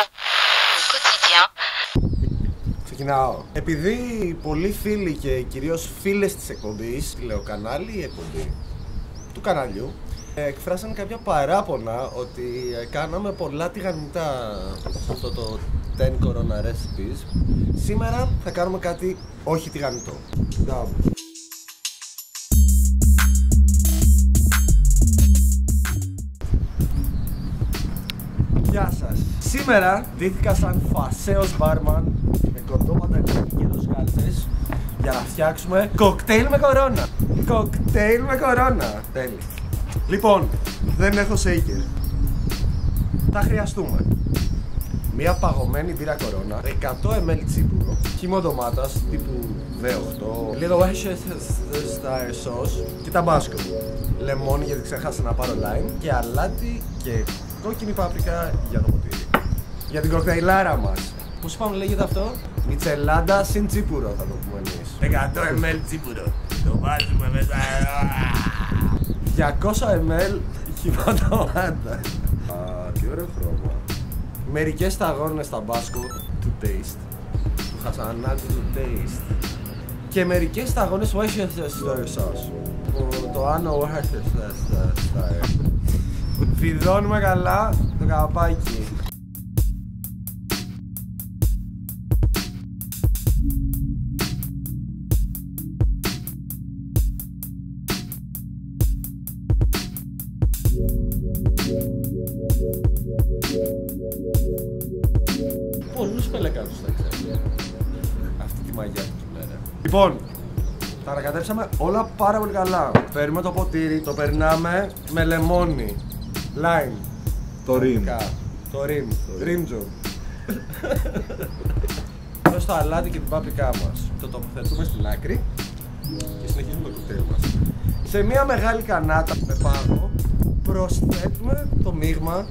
au quotidien. Ξεκινάω. Επειδή πολλοί φίλοι και κυρίως φίλες της εκπομπής, τηλεοκανάλι ή εκπομπή του καναλιού, ε, εκφράσαν κάποια παράπονα ότι ε, κάναμε πολλά τηγανιτά σε αυτό το 10 Corona Recipes. Σήμερα θα κάνουμε κάτι όχι τηγανιτό. Μπράβο. Γεια σας. Σήμερα ντύθηκα σαν φασέος μπάρμαν με κοντό πανταλόνι και δοσκάλτες για να φτιάξουμε κοκτέιλ με κορώνα. Κοκτέιλ με κορώνα. Τέλει. Λοιπόν, δεν έχω σέικερ. Θα χρειαστούμε μια παγωμένη μπύρα κορώνα, 100 ml τσίπουρο, χυμό ντομάτας τύπου V8, λίγο Worcestershire sauce και ταμπάσκο. Λεμόνι γιατί ξέχασα να πάρω lime και αλάτι και κόκκινη πάπρικα για το ποτήρι. Για την κοκτέιλάρα μας. Πώς είπαμε λέγεται αυτό? Μιτσελάντα συν τσίπουρο θα το πούμε εμείς. 100 ml τσίπουρο. Το βάζουμε μέσα. 200 ml χυμό ντομάτα. Α, τι ωραίο χρώμα. Μερικές σταγόνες ταμπάσκο του taste. Του χασανάτι του taste. Και μερικές σταγόνες Worcestershire sauce. Το- Το άνω Worcestershire. Φιδώνουμε καλά το καπάκι. Πολλούς πελεκάτους θα ξέρει αυτή τη μαγιά τους μέρα. Λοιπόν, τα ανακατέψαμε όλα πάρα πολύ καλά. Παίρνουμε το ποτήρι, το περνάμε με λεμόνι, lime, Το ριμ. Κα- Το ριμ. Ριμτζο. Εδώ στο αλάτι και την πάπρικά μας. Το τοποθετούμε στην άκρη και συνεχίζουμε το κοκτέιλ μας. Σε μια μεγάλη κανάτα με πάγο προσθέτουμε το μείγμα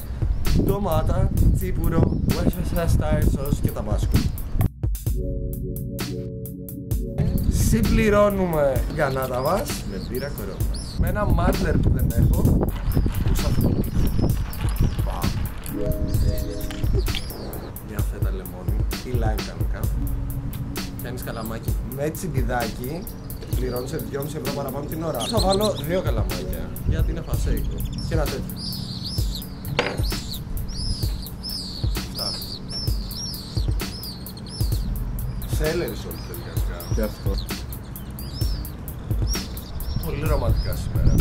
ντομάτα, τσίπουρο, Worcestershire sauce και ταμπάσκο. Συμπληρώνουμε την κανάτα μας με μπύρα κορώνα. Με ένα μάτλερ που δεν έχω, που σε αυτό το μείγμα. Μια φέτα λεμόνι ή lime κανονικά. Πιάνει καλαμάκι με τσιμπιδάκι. Πληρώνεις σε 2,5 ευρώ παραπάνω την ώρα. Θα βάλω δύο καλαμάκια γιατί είναι φασέικο. Και ένα τέτοιο. Αυτά. Σέλερι όλοι τελικά. Και αυτό. Πολύ ρομαντικά σήμερα.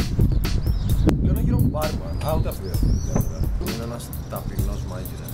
Λέω να γίνω μπάρμαν. Α, ούτε αυτή δεν είναι. Είναι ένας ταπεινός μάγειρας.